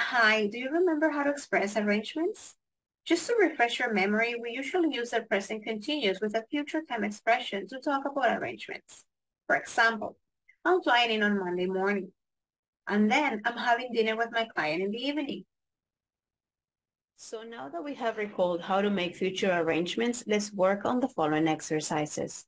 Hi, do you remember how to express arrangements? Just to refresh your memory, we usually use the present continuous with a future time expression to talk about arrangements. For example, I'm flying in on Monday morning. And then I'm having dinner with my client in the evening. So now that we have recalled how to make future arrangements, let's work on the following exercises.